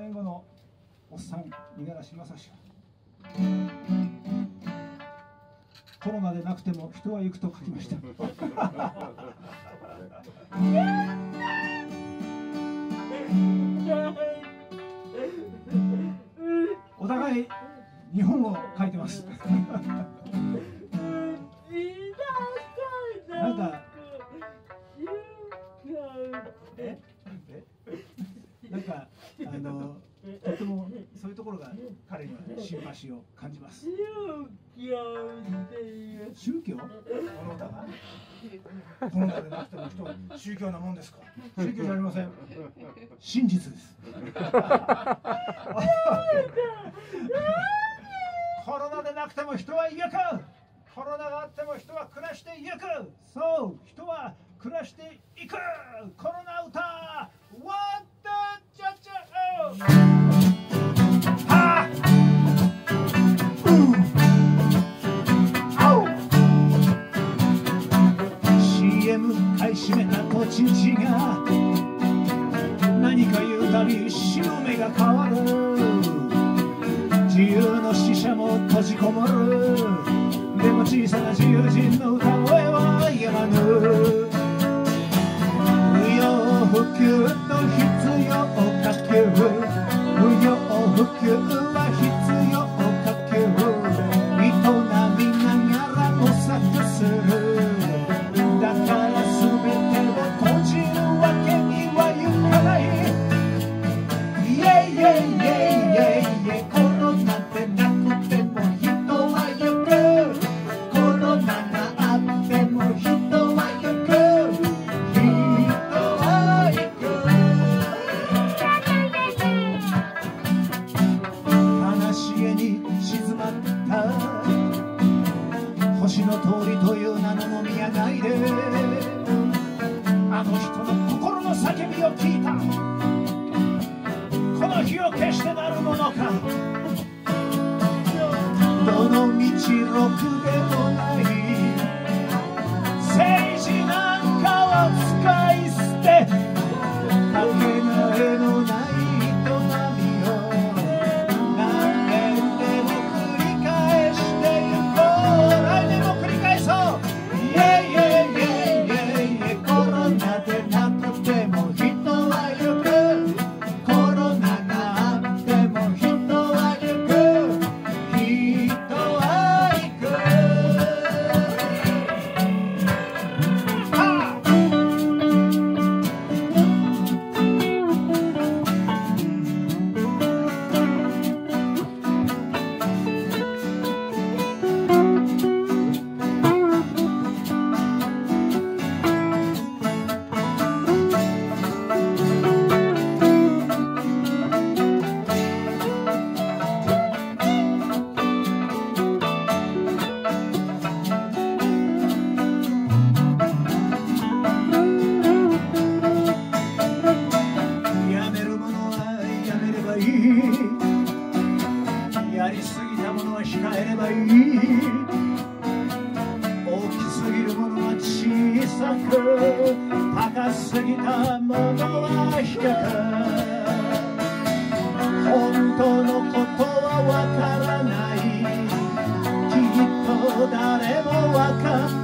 年後のおっさん五十嵐正史コロナでなくても人は行くと書きました。お互い日本を書いてます彼にはシンパシーを感じます。宗教この歌がこの歌でなくても人は宗教なもんですか宗教じゃありません。真実です。コロナでなくても人は行く。コロナがあっても人は暮らしていく。そう人は暮らしていく。コロナ閉じこもる。でも小さな自由人の歌声はやまぬ。不要不急と必聞いた。この日を消してなるものか。高すぎたものは低く本当のことはわからない。きっと誰もわかって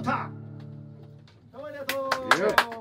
ウターどうもありがとう。